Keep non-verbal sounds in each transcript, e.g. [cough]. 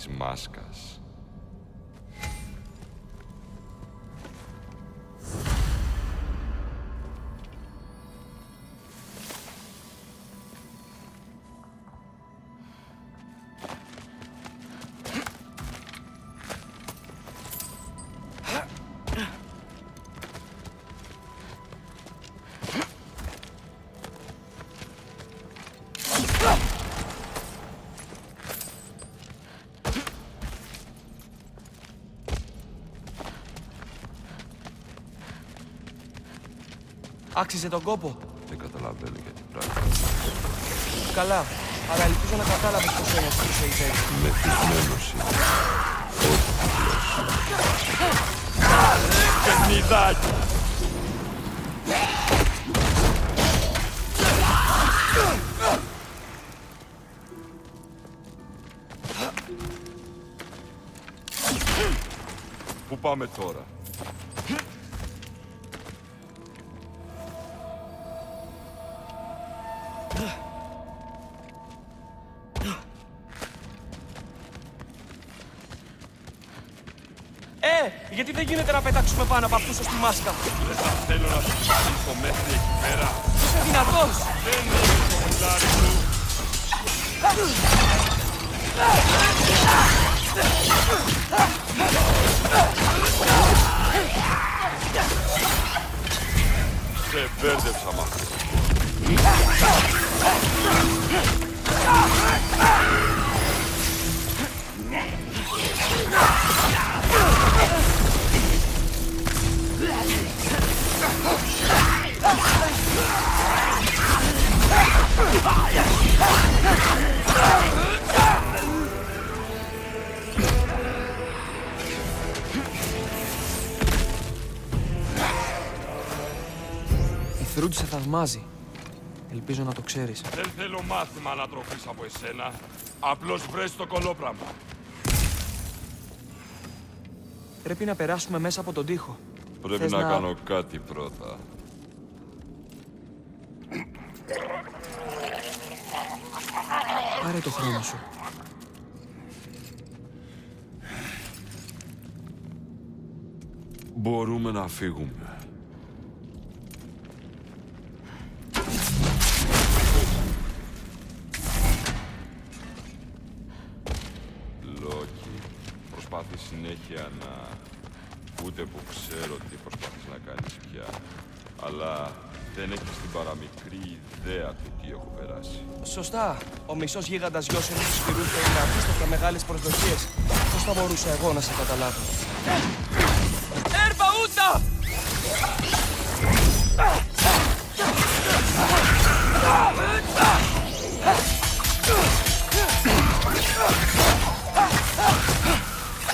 της μάσκας. Άξιζε τον κόπο. Δεν καταλαβαίνω γιατί πράγμα. Καλά. Αλλά ελπίζω να κατάλαβες πως ένιωσε που σε είδε. Μεθυσμένος είναι. Παιχνιδάκι! Πού πάμε τώρα; Δεν γίνεται να πετάξουμε πάνω από αυτούς ως τη μάσκα. Δεν θα θέλω να σου παρήσω μέχρι εκεί πέρα. Είσαι δυνατός. Δεν είναι το μιλάρι σου. Σε μπέρδεψα μ' αυτό. Η Θρούντ σε θαυμάζει. Ελπίζω να το ξέρεις. Δεν θέλω μάθημα ανατροφής από εσένα. Απλώς βρες το κολόπραμα. Πρέπει να περάσουμε μέσα από τον τοίχο. Πρέπει Θες να να- κάνω κάτι πρώτα. Πάρε το χρόνο σου. Μπορούμε να φύγουμε. Λόκι, προσπάθει συνέχεια να... Ούτε που ξέρω τι προσπάθεις να κάνεις πια. Αλλά δεν έχεις την παραμικρή ιδέα του τι έχω περάσει. Σωστά. Ο μισός γίγαντας γιος ενός σφυρού θέλει να απίστευτα μεγάλες προσδοκίες. Πώς θα μπορούσα εγώ να σε καταλάβω; Έρβα ούτα!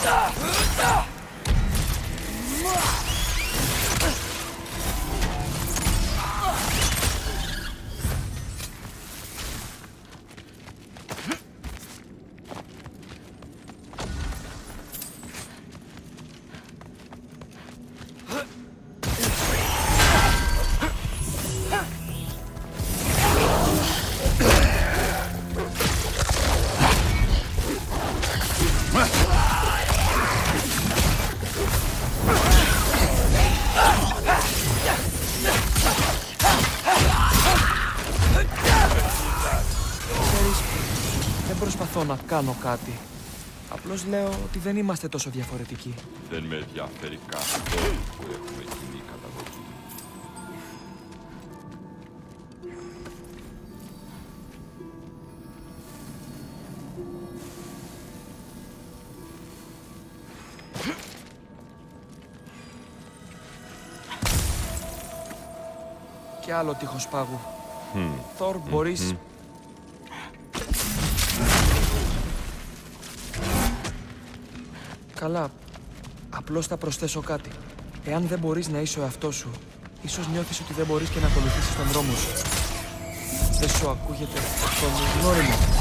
Ξέρεις, Απλώς λέω ότι δεν είμαστε τόσο διαφορετικοί. Δεν με ενδιαφέρει καθόλου που έχουμε κοινή καταγωγή. Και άλλο τείχος πάγου. Θόρ, μπορείς... Καλά. Απλώς θα προσθέσω κάτι. Εάν δεν μπορείς να είσαι ο εαυτός σου, ίσως νιώθεις ότι δεν μπορείς και να ακολουθήσεις τον δρόμο σου. Δεν σου ακούγεται αυτό γνώριμο.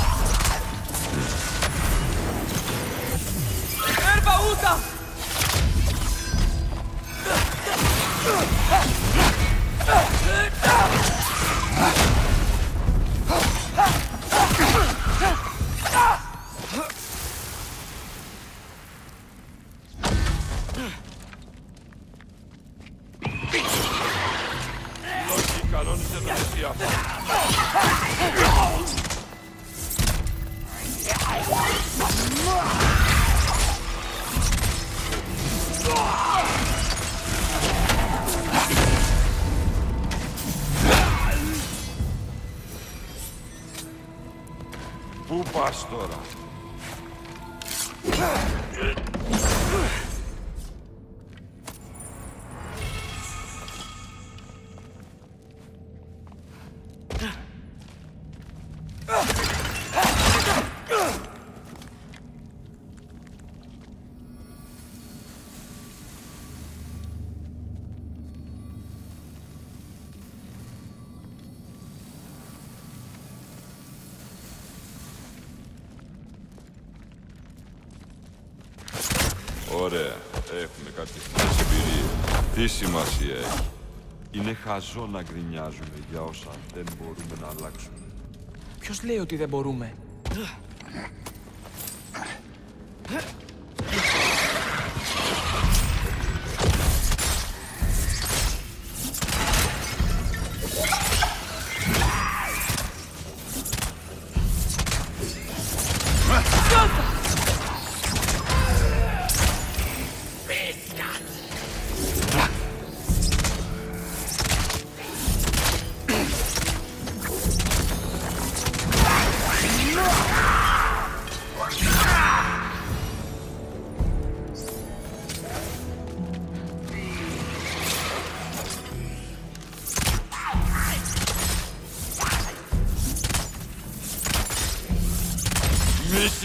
Πού πας χαζό να γκρινιάζουμε για όσα δεν μπορούμε να αλλάξουμε. Ποιος λέει ότι δεν μπορούμε;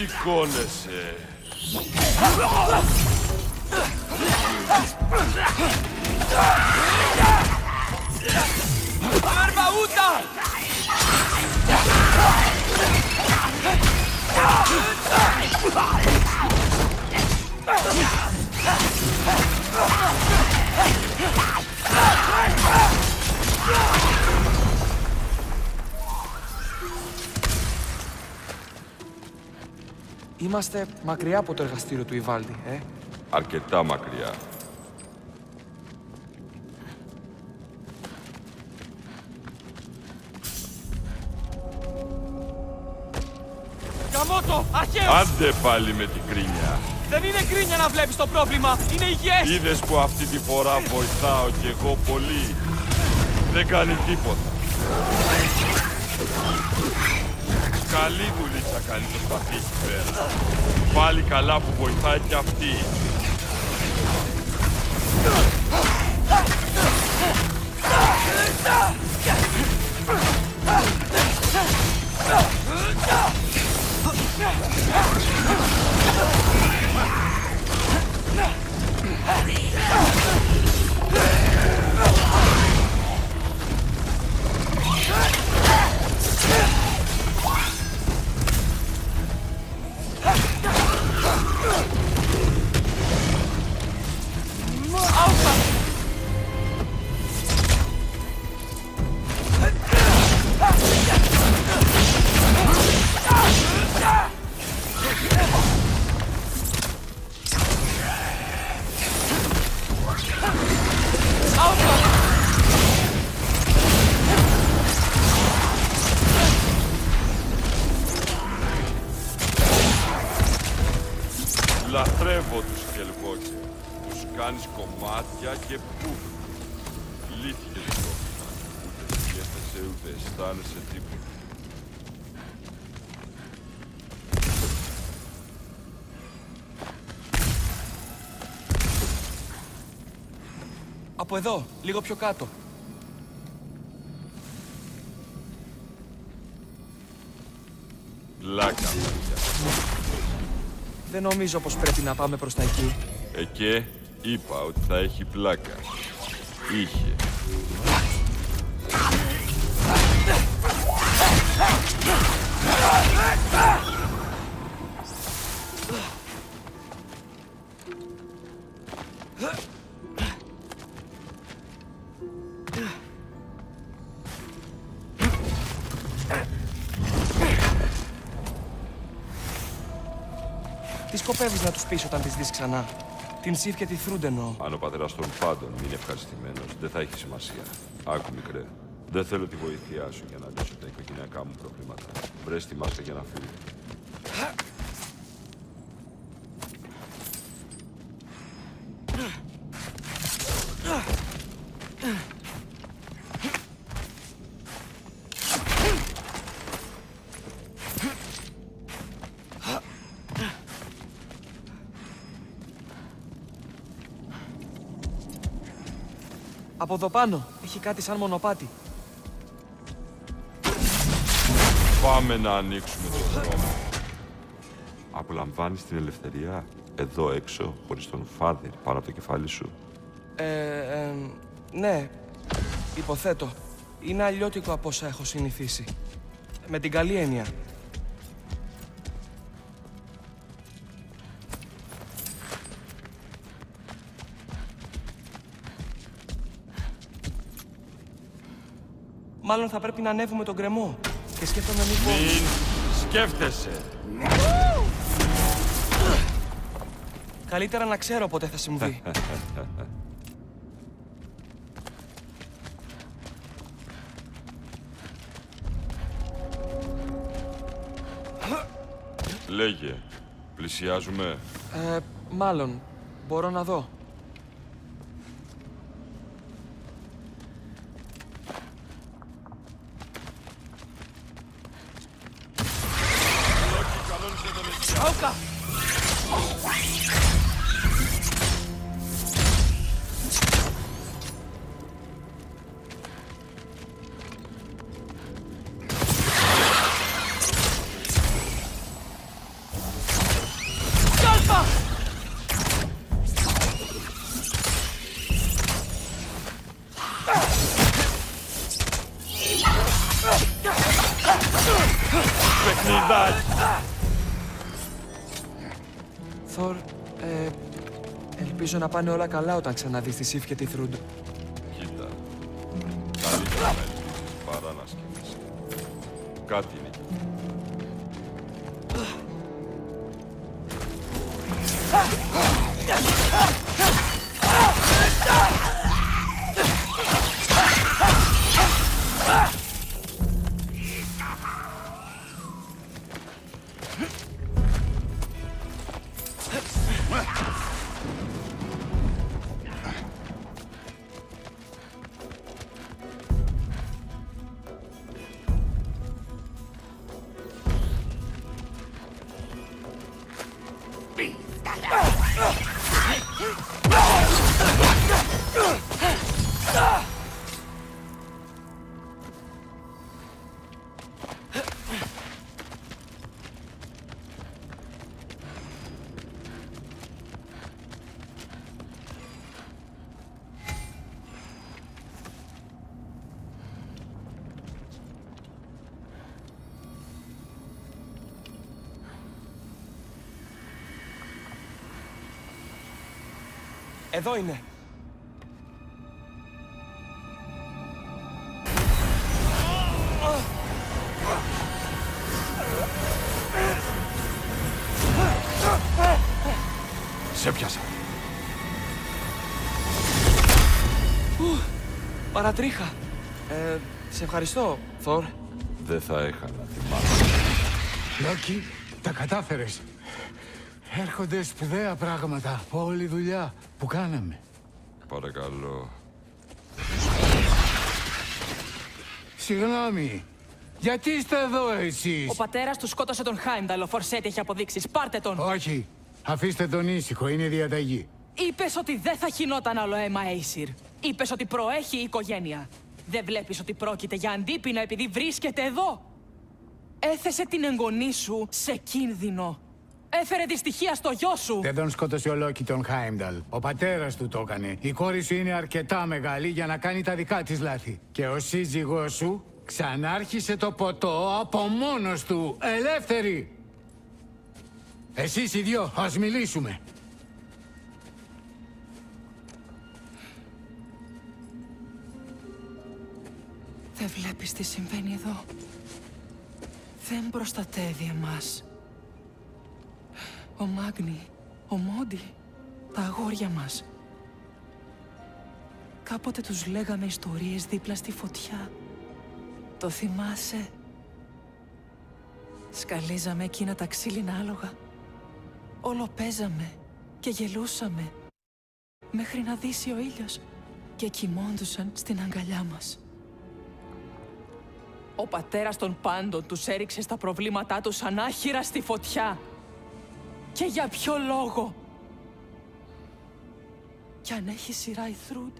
Μη σηκώνεσαι. Αρμαούτα! Είμαστε μακριά από το εργαστήριο του Ιβάλτη, ε. Αρκετά μακριά. Καμότο! Αρχαίος! Άντε πάλι με την κρίνια. Δεν είναι κρίνια να βλέπεις το πρόβλημα! Είναι υγιές! Είδες που αυτή τη φορά βοηθάω κι εγώ πολύ. Δεν κάνει τίποτα. Καλή δουλίτσα κάνει το σπαθί εκεί πέρα. Πάλι καλά που βοηθάει κι αυτή. Από εδώ, λίγο πιο κάτω. Πλάκα, παιδιά. Δεν νομίζω πως πρέπει να πάμε προς τα εκεί. Εκέ είπα ότι θα έχει πλάκα. Είχε. Τι σκοπεύεις να τους πεις όταν τις δεις ξανά. Την Σιφ και τη Θρούντ εννοώ. Αν ο πατέρας των πάντων είναι ευχαριστημένος, δεν θα έχει σημασία. Άκου μικρέ. Δεν θέλω τη βοήθειά σου για να λύσω τα οικογενειακά μου προβλήματα. Βρες τη μάσκα για να φύγεις. Από εδώ πάνω. Έχει κάτι σαν μονοπάτι. Πάμε να ανοίξουμε τον δρόμο. Απολαμβάνεις την ελευθερία εδώ έξω, χωρίς τον φάδερ πάνω από το κεφάλι σου; Ε, ε, ναι, υποθέτω. Είναι αλλιώτικο από όσα έχω συνηθίσει. Με την καλή έννοια. Μάλλον θα πρέπει να ανέβουμε τον κρεμό. Και σκέφτομαι μήπως... Μην σκέφτεσαι. Καλύτερα να ξέρω πότε θα συμβεί. Λέγε, πλησιάζουμε. ε, μάλλον. Μπορώ να δω. Παιχνιδάκι! Θορ, ε, ελπίζω να πάνε όλα καλά όταν ξαναδείς τη Σιφ και τη Θρούντ. Κοίτα. Καλύτερα να ελπίζεις παρά να σκέφτεσαι. Κάτι είναι Εδώ είναι. Σε πιάσα. Παρατρίχα. Ε, σε ευχαριστώ, Θορ. Δεν θα έχανα τη μάχη. Λόκι, τα κατάφερες. Έρχονται σπουδαία πράγματα από όλη η δουλειά που κάναμε. Παρακαλώ. Συγγνώμη, γιατί είστε εδώ εσείς; Ο πατέρας του σκότωσε τον Χάιμνταλ. Ο Φορσέτη έχει αποδείξεις. Πάρτε τον! Όχι, αφήστε τον ήσυχο, είναι διαταγή. Είπες ότι δεν θα χινόταν άλλο αίμα, Έισιρ. Είπες ότι προέχει η οικογένεια. Δεν βλέπεις ότι πρόκειται για αντίπεινα επειδή βρίσκεται εδώ; Έθεσε την εγγονή σου σε κίνδυνο. Έφερε δυστυχία στο γιο σου. Δεν τον σκότωσε ο Λόκι τον Χάιμνταλ. Ο πατέρας του το έκανε. Η κόρη σου είναι αρκετά μεγάλη για να κάνει τα δικά της λάθη. Και ο σύζυγός σου ξανάρχισε το ποτό από μόνος του. Ελεύθερη! Εσείς οι δυο, ας μιλήσουμε. Δεν βλέπεις τι συμβαίνει εδώ. Δεν προστατεύει εμάς. Ο Μάγνη, ο Μόντι, τα αγόρια μας. Κάποτε τους λέγαμε ιστορίες δίπλα στη φωτιά Το θυμάσαι; Σκαλίζαμε εκείνα τα ξύλινα άλογα. Όλο παίζαμε και γελούσαμε. Μέχρι να δύσει ο ήλιος και κοιμώντουσαν στην αγκαλιά μας. Ο πατέρας των πάντων τους έριξε στα προβλήματά τους ανάχυρα στη φωτιά. Και για ποιο λόγο; Κι αν έχει σειρά η Θρούντ,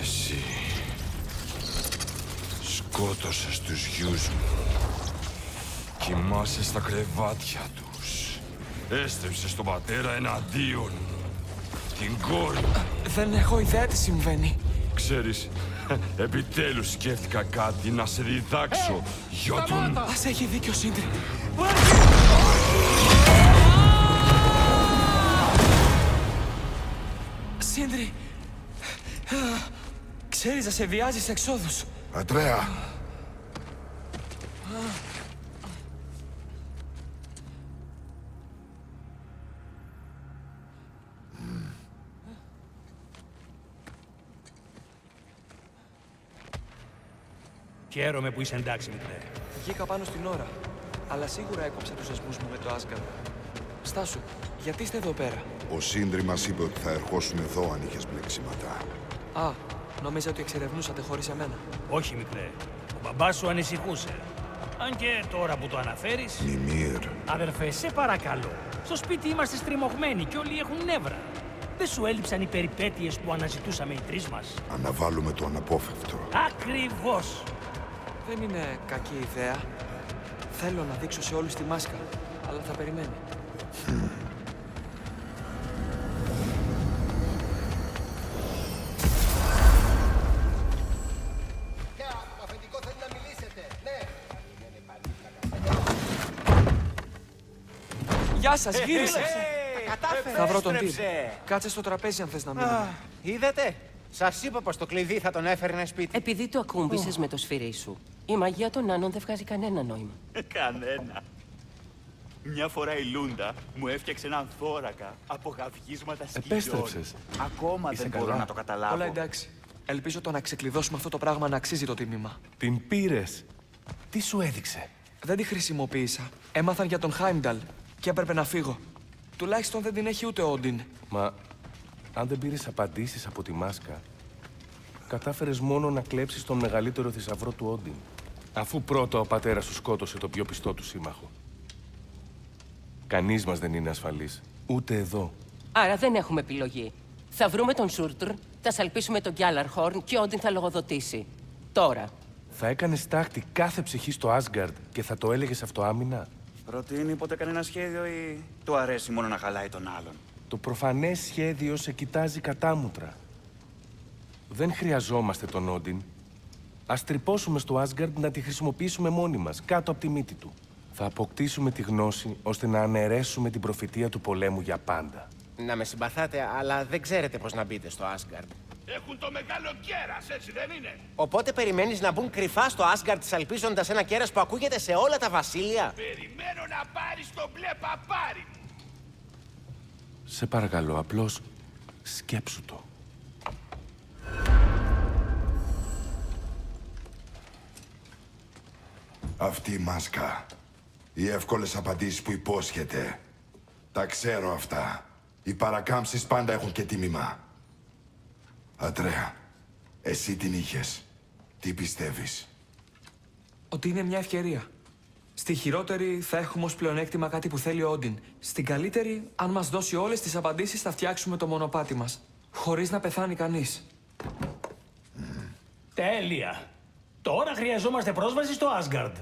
Εσύ σκότωσες τους γιους μου. Κοιμάσαι στα κρεβάτια τους. Έστρεψες τον πατέρα εναντίον μου. Την κόρη μου. Δεν έχω ιδέα τι συμβαίνει. Ξέρεις, [laughs] επιτέλους σκέφτηκα κάτι να σε διδάξω. Γιώτουν. Ας έχει δίκιο Σύντρι. Σύντρι, ξέρεις να σε βιάζεις σε εξόδους. Ατρέα! Χαίρομαι που είσαι εντάξει, μικρέ. Βγήκα πάνω στην ώρα, αλλά σίγουρα έκοψα τους δεσμούς μου με το Άσγαρ. Στάσου, γιατί είστε εδώ πέρα; Ο Σύντρι μας είπε ότι θα ερχόσουν εδώ αν είχες μπλέξιματα. Α, νόμιζα ότι εξερευνούσατε χωρίς εμένα; Όχι, μικρέ. Ο μπαμπάς σου ανησυχούσε. Αν και τώρα που το αναφέρεις... Μιμήρ, Αδερφέ, σε παρακαλώ. Στο σπίτι είμαστε στριμωγμένοι και όλοι έχουν νεύρα. Δεν σου έλειψαν οι περιπέτειες που αναζητούσαμε οι τρεις μας; αναβάλουμε το αναπόφευκτο. Ακριβώς. Δεν είναι κακή ιδέα. Θέλω να δείξω σε όλους τη μάσκα, αλλά θα περιμένει. Αφεντικό θέλει να μιλήσετε. Ναι. Γεια σας, γύρισα! Κατάφερες. Θα βρω τον Έστρεψε. τύπο. Κάτσε στο τραπέζι αν θες να Α, μείνουμε. είδατε; Σας είπα πως το κλειδί θα τον έφερνε σπίτι. Επειδή το ακούμπησε με το σφυρί σου. Η μαγεία των άνων δεν βγάζει κανένα νόημα. Κανένα. Μια φορά η Λούντα μου έφτιαξε έναν θώρακα από γαυγίσματα σκυλιών. Επέστρεψες. Ακόμα Είσαι δεν μπορώ καλά; να το καταλάβω. Όλα εντάξει. Ελπίζω το να ξεκλειδώσουμε αυτό το πράγμα να αξίζει το τίμημα. Την πήρες. Τι σου έδειξε; Δεν τη χρησιμοποίησα. Έμαθαν για τον Χάιμνταλ και έπρεπε να φύγω. Τουλάχιστον δεν την έχει ούτε ο Όντιν. Μα αν δεν πήρες απαντήσεις από τη μάσκα, κατάφερες μόνο να κλέψεις τον μεγαλύτερο θησαυρό του Όντιν. Αφού πρώτα ο πατέρας σου σκότωσε το πιο πιστό του σύμμαχο. Κανείς μας δεν είναι ασφαλής. Ούτε εδώ. Άρα δεν έχουμε επιλογή. Θα βρούμε τον Σούρτρ, θα σαλπίσουμε τον Γκιάλαρχορν και Όντιν θα λογοδοτήσει. Τώρα. Θα έκανες τάχτη κάθε ψυχή στο Άσγκαρντ και θα το έλεγες αυτό άμυνα; Προτείνει ποτέ κανένα σχέδιο ή του αρέσει μόνο να χαλάει τον άλλον; Το προφανές σχέδιο σε κοιτάζει κατάμουτρα. Δεν χρειαζόμαστε τον Όντιν. Ας τρυπώσουμε στο Άσγκαρντ να τη χρησιμοποιήσουμε μόνοι μας, κάτω από τη μύτη του. Θα αποκτήσουμε τη γνώση ώστε να αναιρέσουμε την προφητεία του πολέμου για πάντα. Να με συμπαθάτε, αλλά δεν ξέρετε πώς να μπείτε στο Asgard. Έχουν το μεγάλο κέρας, έτσι δεν είναι; Οπότε περιμένεις να μπουν κρυφά στο Asgard σαλπίζοντας ένα κέρας που ακούγεται σε όλα τα βασίλεια; Περιμένω να πάρεις το μπλε παπάρι. Σε παρακαλώ, απλώς σκέψου το. Αυτή η μάσκα. Οι εύκολες απαντήσεις που υπόσχεται. Τα ξέρω αυτά. Οι παρακάμψεις πάντα έχουν και τίμημα. Ατρέα, εσύ την είχες. Τι πιστεύεις; Ότι είναι μια ευκαιρία. Στη χειρότερη θα έχουμε ως πλεονέκτημα κάτι που θέλει ο Όντιν. Στην καλύτερη, αν μας δώσει όλες τις απαντήσεις, θα φτιάξουμε το μονοπάτι μας. Χωρίς να πεθάνει κανείς. Τέλεια. Τώρα χρειαζόμαστε πρόσβαση στο Asgard.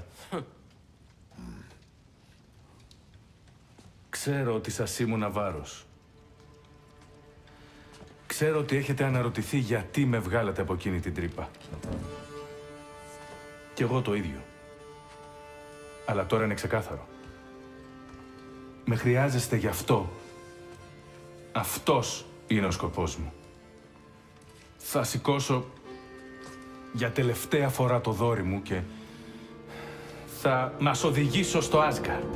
Ξέρω ότι σας ήμουν βάρος. Ξέρω ότι έχετε αναρωτηθεί γιατί με βγάλατε από εκείνη την τρύπα. Κι εγώ το ίδιο. Αλλά τώρα είναι ξεκάθαρο. Με χρειάζεστε γι' αυτό. Αυτός είναι ο σκοπός μου. Θα σηκώσω για τελευταία φορά το δόρι μου και θα μας οδηγήσω στο Άσγκαρντ.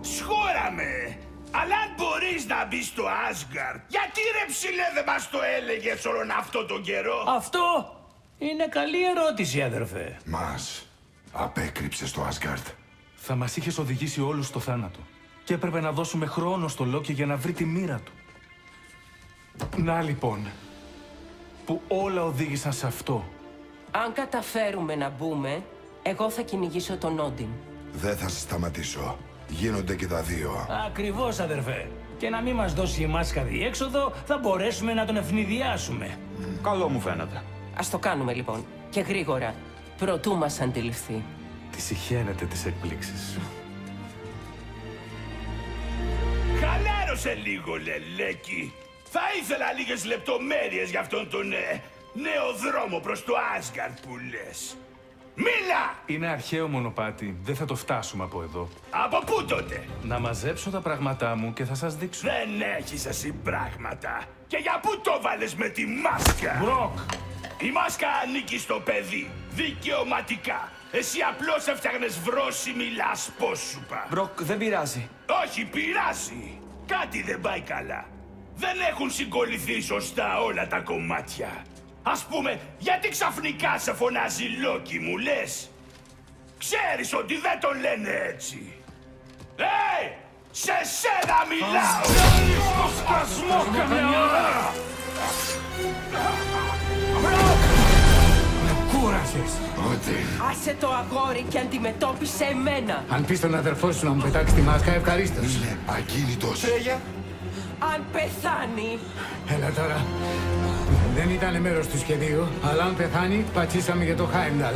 Σχόραμε! Αλλά αν μπορείς να μπεις στο Άσγκαρτ, γιατί ρε ψηλέ δεν μας το έλεγες όλον αυτό τον καιρό; Αυτό είναι καλή ερώτηση, αδερφέ. Μας απέκρυψες στο Άσγκαρτ. Θα μας είχες οδηγήσει όλους στο θάνατο. Και έπρεπε να δώσουμε χρόνο στο Λόκι για να βρει τη μοίρα του. Να λοιπόν, που όλα οδήγησαν σε αυτό. Αν καταφέρουμε να μπούμε, εγώ θα κυνηγήσω τον Όντιν. Δεν θα σε σταματήσω. Γίνονται και τα δύο. Ακριβώς, αδερφέ. Και να μην μας δώσει η μάσκα διέξοδο, θα μπορέσουμε να τον ευνηδιάσουμε. Καλό μου φαίνεται. Ας το κάνουμε λοιπόν. Και γρήγορα. Προτού μας αντιληφθεί. Της συχαίνεται τις εκπλήξεις. Χαλάρωσε λίγο, Λελέκη. Θα ήθελα λίγες λεπτομέρειες για αυτόν τον ε, νέο δρόμο προς το Άσγκαρτ που λες. Μίλα! Είναι αρχαίο μονοπάτι. Δεν θα το φτάσουμε από εδώ. Από πού τότε; Να μαζέψω τα πράγματά μου και θα σας δείξω. Δεν έχεις εσύ πράγματα. Και για πού το βάλες με τη μάσκα; Μπροκ! Η μάσκα ανήκει στο παιδί. Δικαιωματικά. Εσύ απλώς έφτιαχνες βρόσιμη λασπόσουπα. Μπροκ, δεν πειράζει. Όχι, πειράζει. Κάτι δεν πάει καλά. Δεν έχουν συγκολληθεί σωστά όλα τα κομμάτια. Ας πούμε, γιατί ξαφνικά σε φωνάζει Λόκι μου λες; Ξέρεις ότι δεν τον λένε έτσι. Ε, σε σένα μιλάω. Στο σκασμό καμιά ώρα! Κούρασες. Ότι. Άσε το αγόρι και αντιμετώπισε εμένα. Αν πεις τον αδερφό σου να μου πετάξει τη μάσκα, ευχαρίστως. Είναι ακίνητος. Αν πεθάνει, Έλα τώρα. Δεν ήταν μέρος του σχεδίου, αλλά αν πεθάνει, πατσίσαμε για το Χάιμνταλ.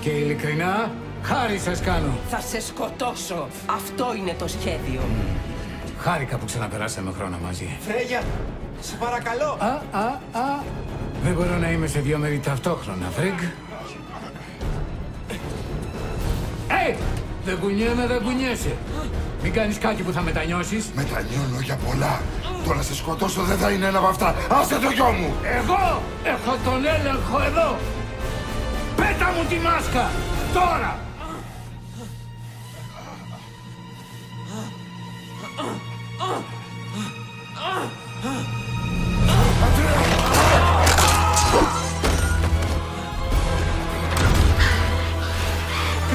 Και ειλικρινά, χάρη σας κάνω. θα σε σκοτώσω. Αυτό είναι το σχέδιο. Χάρηκα που ξαναπεράσαμε χρόνο μαζί. Φρέγια, σε παρακαλώ. Α, α, α. Δεν μπορώ να είμαι σε δύο μέρη ταυτόχρονα, Φρέγκ. Ε! Δεν κουνιέμαι, δεν κουνιέσαι. Μην κάνεις κάτι που θα μετανιώσεις. Μετανιώνω για πολλά. Το να σε σκοτώσω δεν θα είναι ένα από αυτά. Άσε το γιο μου! Εγώ έχω τον έλεγχο εδώ. Πέτα μου τη μάσκα. Τώρα.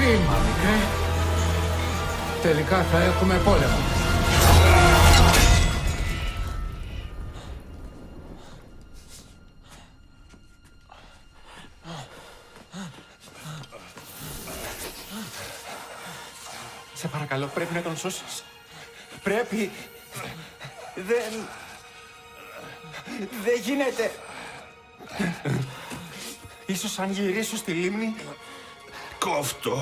Κρίμα, μικρέ. Τελικά θα έχουμε πόλεμο. Σε παρακαλώ, πρέπει να τον σώσεις. Πρέπει. Δεν... Δεν γίνεται. Ίσως αν γυρίσω στη λίμνη... Κόφτο.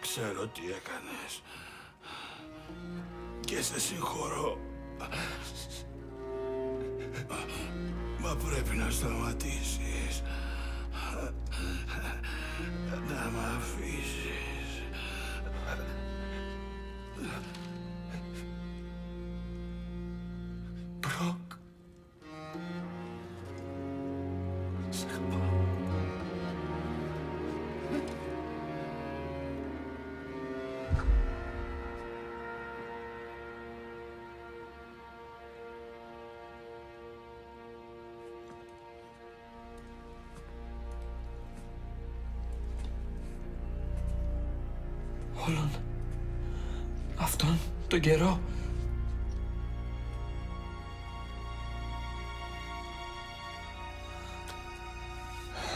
Ξέρω τι έκανες. Και σε συγχωρώ. Μα πρέπει να σταματήσεις. Να μ' αφήσεις. Μπροκ. Όλον αυτόν τον καιρό.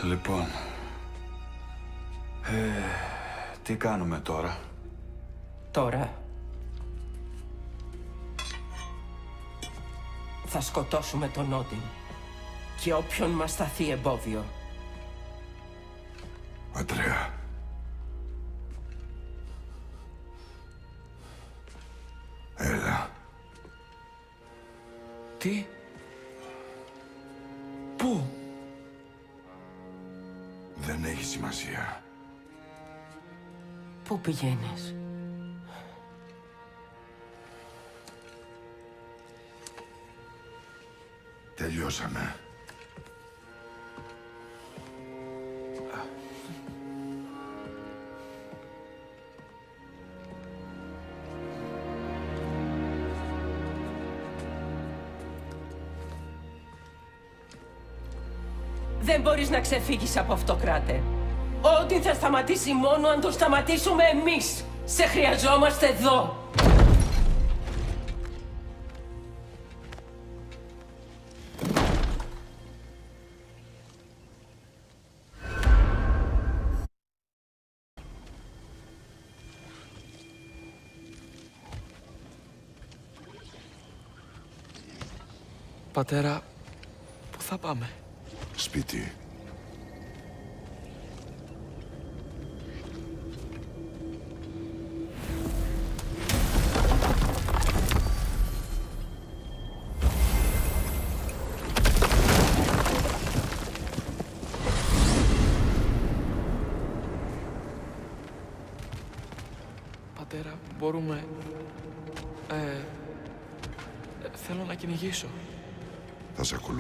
Λοιπόν, ε, τι κάνουμε τώρα; Τώρα. Θα σκοτώσουμε τον Όντιν. Και όποιον μας σταθεί εμπόδιο. Πού πηγαίνεις. Τελειώσαμε. Δεν μπορείς να ξεφύγεις από αυτό, κράτε. Ό,τι θα σταματήσει μόνο αν το σταματήσουμε εμείς. Σε χρειαζόμαστε εδώ. Πατέρα, πού θα πάμε; Σπίτι.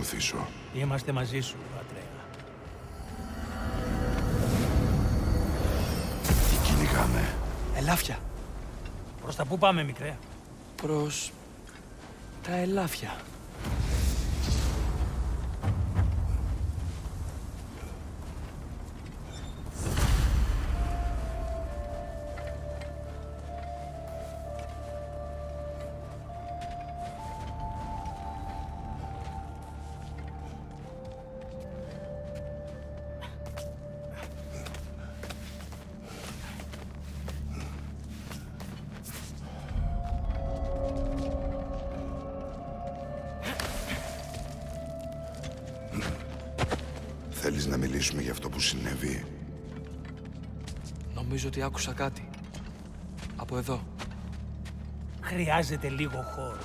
Ακολουθήσω. Είμαστε μαζί σου, Ατρέα. Τι κυνηγάμε; Ελάφια. Προς τα πού πάμε, μικρέ; Προς... τα ελάφια. Μιλήσουμε για αυτό που συνέβη. Νομίζω ότι άκουσα κάτι. Από εδώ. Χρειάζεται λίγο χώρο.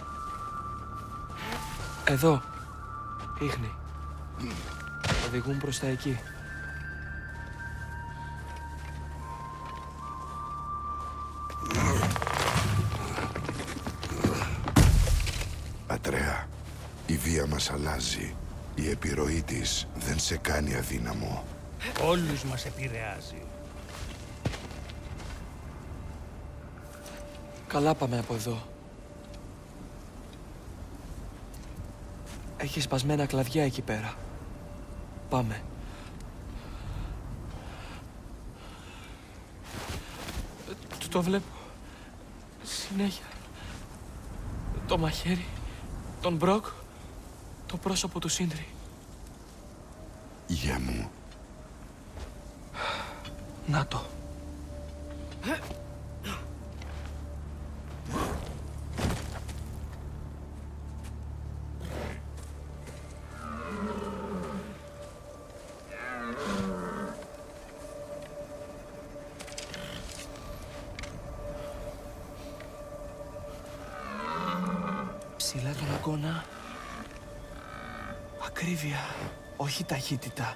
Εδώ. Ίχνη. Οδηγούν προς τα εκεί. Επιρροή της δεν σε κάνει αδύναμο. Όλους μας επηρεάζει. Καλά πάμε από εδώ. Έχει σπασμένα κλαδιά εκεί πέρα. Πάμε. Ε, Το βλέπω. Συνέχεια. Το μαχαίρι, τον Μπροκ, το πρόσωπο του Σύντρι. Γεια μου. Να το. Ψηλά τον αγώνα. Ακρίβεια, όχι ταχύτητα.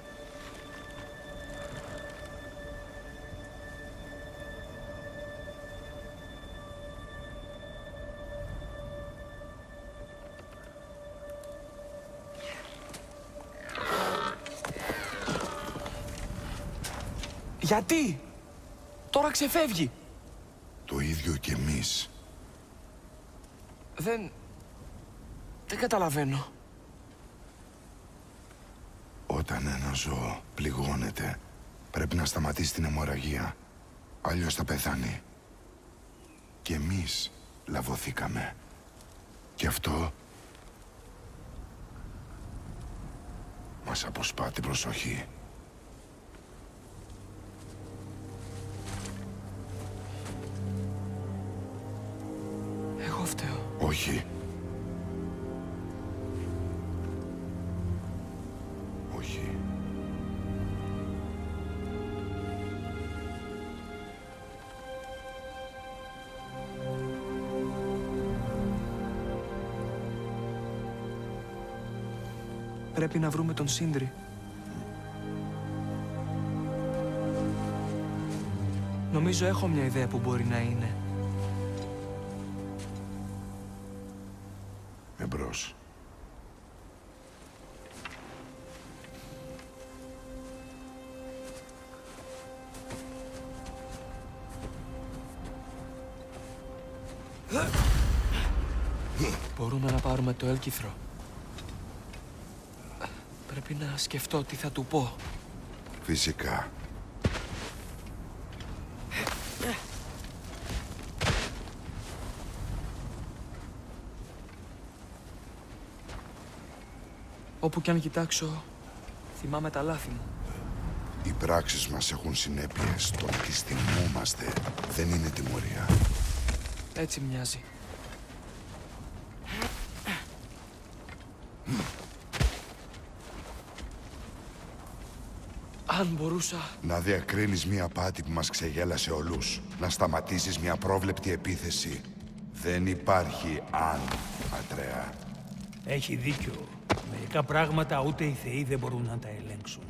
Γιατί; Τώρα ξεφεύγει. Το ίδιο κι εμείς. Δεν... Δεν καταλαβαίνω. Όταν ένα ζώο πληγώνεται, πρέπει να σταματήσει την αιμορραγία. Αλλιώς θα πεθάνει. Και εμείς λαβωθήκαμε. Και αυτό μας αποσπά την προσοχή. Εγώ φταίω. Όχι. Όχι. Πρέπει να βρούμε τον Σύντρι. Νομίζω έχω μια ιδέα που μπορεί να είναι. Εμπρός. Μπορούμε να πάρουμε το έλκυθρο. Πρέπει να σκεφτώ τι θα του πω. Φυσικά. Όπου κι αν κοιτάξω, θυμάμαι τα λάθη μου. Οι πράξεις μας έχουν συνέπειες. Το να τις θυμόμαστε δεν είναι τιμωρία. Έτσι μοιάζει. Αν μπορούσα... Να διακρίνεις μια πάτη που μας ξεγέλασε όλους. Να σταματήσεις μια πρόβλεπτη επίθεση. Δεν υπάρχει αν, Ατρέα. Έχει δίκιο. Μερικά πράγματα ούτε οι θεοί δεν μπορούν να τα ελέγξουν.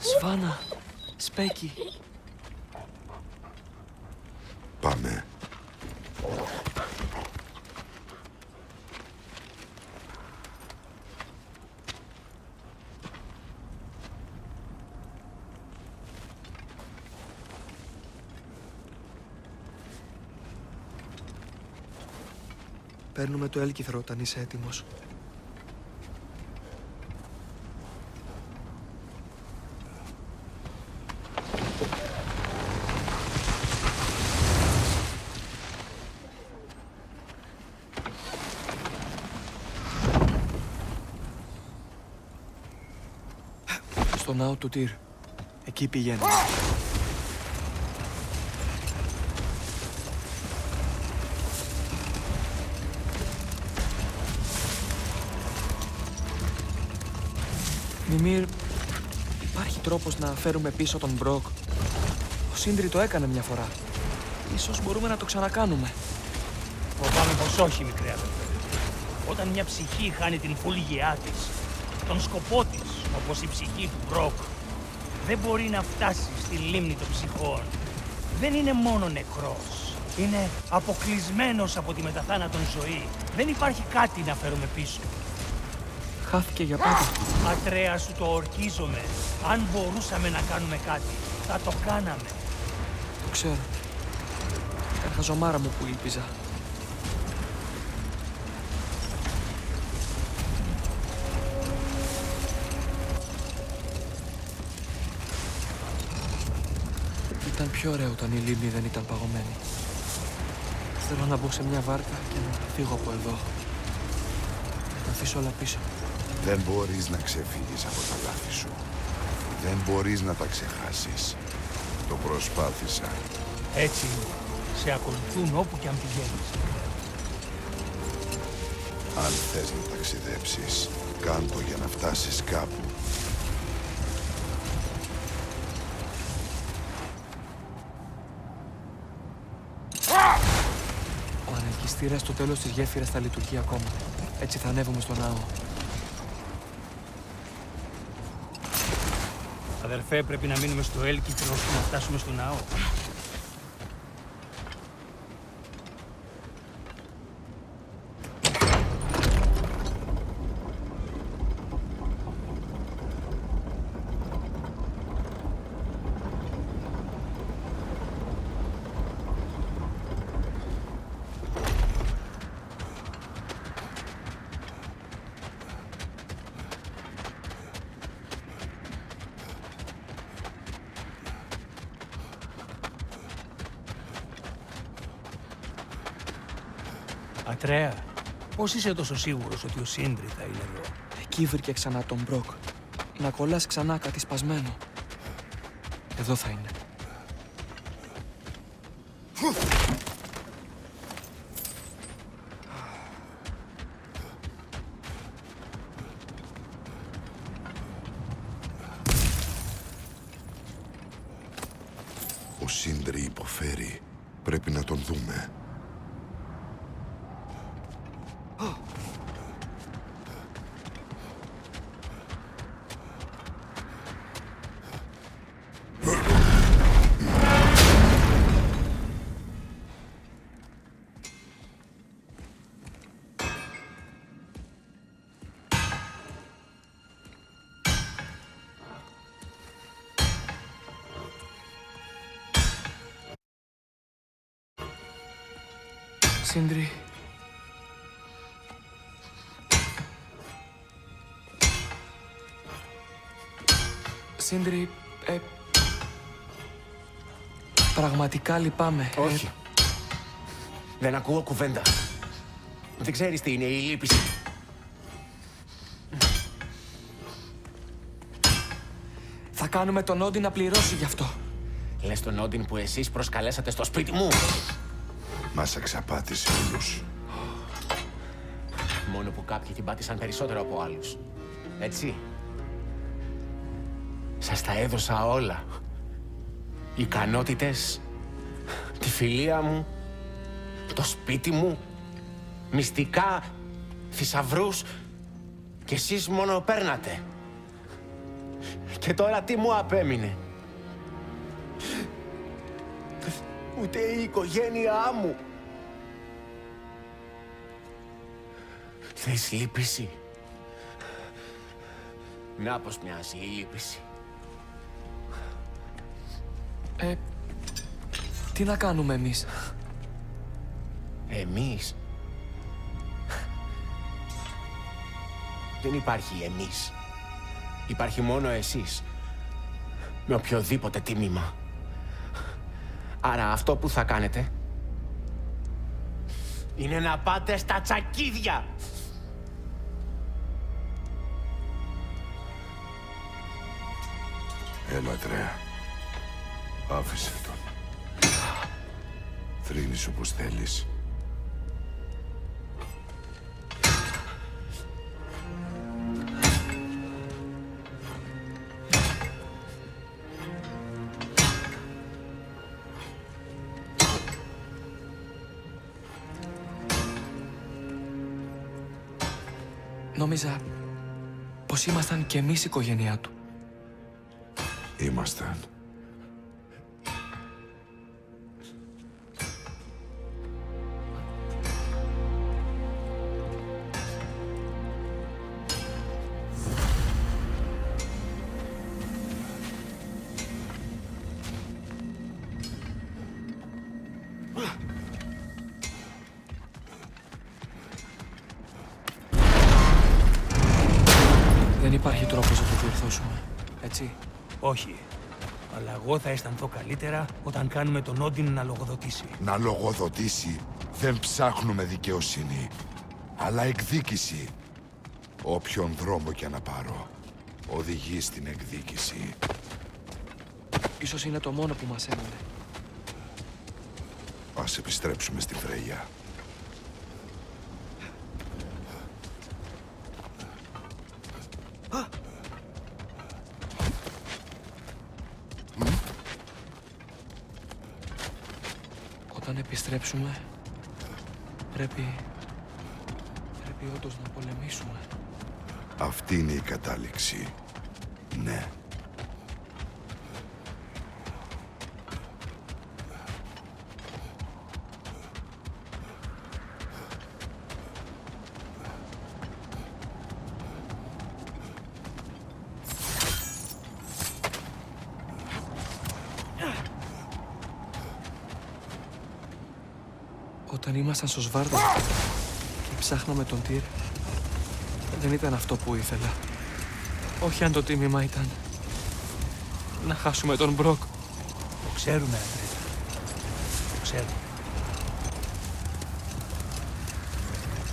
Σφάνα, σπέκι. Παίρνουμε το έλκυθρο όταν είσαι έτοιμος. Στο ναό του Τύρ. Εκεί πηγαίνουμε. Μιμήρ, υπάρχει τρόπος να φέρουμε πίσω τον Μπροκ. Ο Σύντρι το έκανε μια φορά. Ίσως μπορούμε να το ξανακάνουμε. Φοβάμαι πως όχι, μικρέ αδερφέ. Όταν μια ψυχή χάνει την φούλγιά της, τον σκοπό της, όπως η ψυχή του Μπροκ, δεν μπορεί να φτάσει στη λίμνη των ψυχών. Δεν είναι μόνο νεκρός. Είναι αποκλεισμένος από τη μεταθάνατον ζωή. Δεν υπάρχει κάτι να φέρουμε πίσω. Χάθηκε για πάντα. Ατρέα σου το ορκίζομαι. Αν μπορούσαμε να κάνουμε κάτι, θα το κάναμε. Το ξέρω. Ήταν χαζομάρα μου που ήλπιζα. Ήταν πιο ωραίο όταν η λίμνη δεν ήταν παγωμένη. Θέλω να μπω σε μια βάρκα και να φύγω από εδώ. Να τα αφήσω όλα πίσω. Δεν μπορείς να ξεφύγεις από τα λάθη σου. Δεν μπορείς να τα ξεχάσεις. Το προσπάθησα. Έτσι είναι. Σε ακολουθούν όπου και αν πηγαίνεις. Αν θες να ταξιδέψεις, κάν το για να φτάσεις κάπου. Ο ανελκυστήρας στο τέλος της γέφυρας θα λειτουργεί ακόμα. Έτσι θα ανέβουμε στο ναό. Αδερφέ, πρέπει να μείνουμε στο έλκυθρο ώστε να φτάσουμε στο ναό. Είσαι τόσο σίγουρος ότι ο Σύντρι θα είναι εδώ; Εκεί βρήκε ξανά τον Μπροκ. Να κολλάς ξανά κάτι σπασμένο. Εδώ θα είναι. Σύντρι. Σύντρι, ε, πραγματικά λυπάμαι. Ε, Όχι. Δεν ακούω κουβέντα. Δεν ξέρεις τι είναι η λύπηση. θα κάνουμε τον Όντι να πληρώσει γι' αυτό. Λες τον Όντιν που εσείς προσκαλέσατε στο σπίτι μου. Μας εξαπάτησε όλους. Μόνο που κάποιοι την πάτησαν περισσότερο από άλλους. Έτσι. Σας τα έδωσα όλα. Ικανότητες, τη φιλία μου, το σπίτι μου, μυστικά, θησαυρούς και εσείς μόνο παίρνατε. Και τώρα τι μου απέμεινε; Ούτε η οικογένειά μου. Θες λύπηση; Να πως μοιάζει η λύπηση. Ε, τι να κάνουμε εμείς; Εμείς. Δεν υπάρχει εμείς. Υπάρχει μόνο εσείς. Με οποιοδήποτε τίμημα. Άρα αυτό που θα κάνετε είναι να πάτε στα τσακίδια. Έλα, Τρέα. Άφησε τον. Θρύνεις όπως θέλεις. Πως ήμασταν κι εμείς η οικογένειά του. Ήμασταν. Όχι. Αλλά εγώ θα αισθανθώ καλύτερα όταν κάνουμε τον Όντιν να λογοδοτήσει. Να λογοδοτήσει. Δεν ψάχνουμε δικαιοσύνη, αλλά εκδίκηση. Όποιον δρόμο και να πάρω, οδηγεί στην εκδίκηση. Ίσως είναι το μόνο που μας έμεινε. Ας επιστρέψουμε στη Φρέια. Επιστρέψουμε, πρέπει... Πρέπει όντως να πολεμήσουμε. Αυτή είναι η κατάληξη. Ναι. Όταν ήμασταν στο Σβάρδο και ψάχναμε τον Τύρ, δεν ήταν αυτό που ήθελα. Όχι αν το τίμημα ήταν να χάσουμε τον Μπροκ. Το ξέρουμε, Αντρέτα. Το ξέρουμε.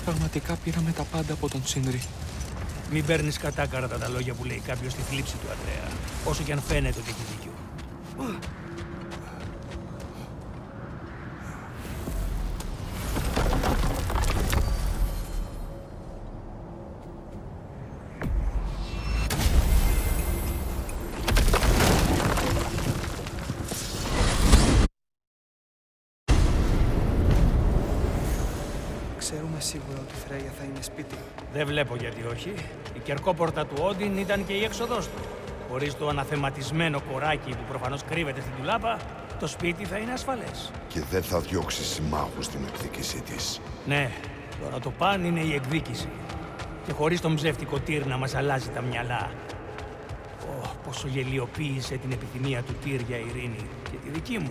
Πραγματικά πήραμε τα πάντα από τον Τσίνδρη. Μην παίρνεις κατάκαρατα τα λόγια που λέει κάποιος στη θλίψη του, Αντρέα. Όσο και αν φαίνεται ότι έχει δίκιο. Δεν βλέπω γιατί όχι. Η κερκόπορτα του Όντιν ήταν και η έξοδός του. Χωρίς το αναθεματισμένο κοράκι που προφανώς κρύβεται στην τουλάπα, το σπίτι θα είναι ασφαλές. Και δεν θα διώξει συμμάχους στην εκδίκησή της. Ναι, τώρα το παν είναι η εκδίκηση. Και χωρίς τον ψεύτικο τύρ να μας αλλάζει τα μυαλά. Ω, πόσο γελιοποίησε την επιθυμία του τύρ για ειρήνη και τη δική μου.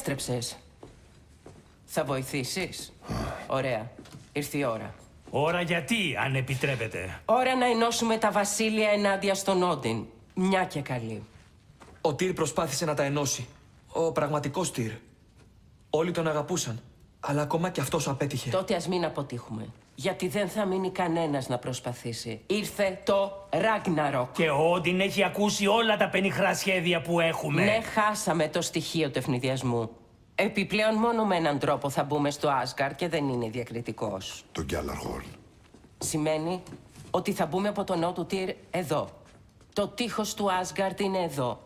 Επέστρεψες. Θα βοηθήσεις; Ωραία. Ήρθε η ώρα. Ώρα γιατί, αν επιτρέπετε. Ώρα να ενώσουμε τα βασίλεια ενάντια στον Όντιν. Μια και καλή. Ο Τύρ προσπάθησε να τα ενώσει. Ο πραγματικός Τύρ. Όλοι τον αγαπούσαν. Αλλά ακόμα κι αυτός απέτυχε. Τότε ας μην αποτύχουμε. Γιατί δεν θα μείνει κανένας να προσπαθήσει. Ήρθε το Ragnarok. Και ο Όντιν έχει ακούσει όλα τα πενιχρά σχέδια που έχουμε. Ναι, χάσαμε το στοιχείο του ευνηδιασμού. Επιπλέον μόνο με έναν τρόπο θα μπούμε στο Asgard και δεν είναι διακριτικός. Τον Γκιάλαρχορν. Σημαίνει ότι θα μπούμε από το νότο Τυρ εδώ. Το τείχος του Asgard είναι εδώ.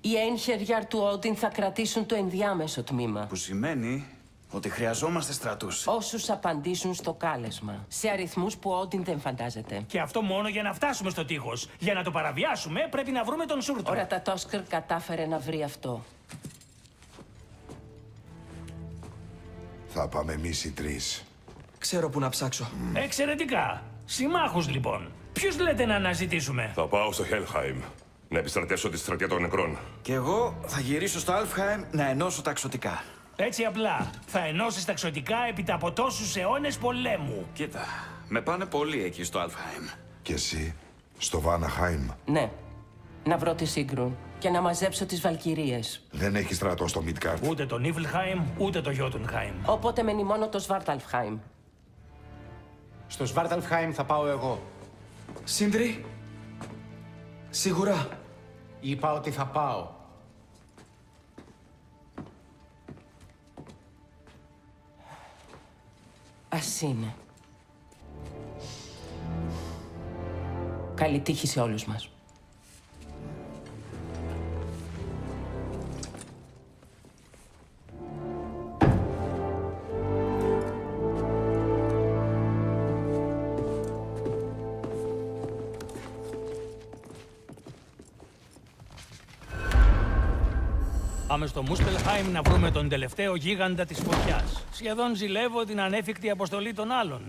Οι Einherjar του Όντιν θα κρατήσουν το ενδιάμεσο τμήμα. Που σημαίνει ότι χρειαζόμαστε στρατούς. Όσους απαντήσουν στο κάλεσμα. Σε αριθμούς που ο Όντιν δεν φαντάζεται. Και αυτό μόνο για να φτάσουμε στο τείχος. Για να το παραβιάσουμε πρέπει να βρούμε τον Σούρτρο. Ο Ρατατόσκρ κατάφερε να βρει αυτό. Θα πάμε εμείς οι τρεις. Ξέρω που να ψάξω. Εξαιρετικά. Συμμάχους λοιπόν. Ποιους λέτε να αναζητήσουμε; Θα πάω στο Χέλχαϊμ να επιστρατεύσω τη στρατιά των νεκρών. Και εγώ θα γυρίσω στο Αλφχάιμ να ενώσω τα ξωτικά. Έτσι απλά. Θα ενώσεις τα ξωτικά επί από τόσους αιώνες πολέμου. Κοίτα, με πάνε πολύ εκεί στο Αλφχάιμ. Και εσύ, στο Βάναχάιμ. Ναι. Να βρω τη Σύγκρουν και να μαζέψω τις Βαλκυρίες. Δεν έχει στρατό στο Μιτκάρτ. Ούτε το Νίβλχάιμ, ούτε το Γιώτουνχάιμ. Οπότε μένει μόνο το Σβάρταλφχάιμ. Στο Σβάρταλφχάιμ θα πάω εγώ. Σύντρι, σίγουρα. Είπα ότι θα πάω. Ας είναι. Καλή τύχη σε όλους μας. Πάμε στο Μούστελχάιμ να βρούμε τον τελευταίο γίγαντα της φωτιάς. Σχεδόν ζηλεύω την ανέφικτη αποστολή των άλλων.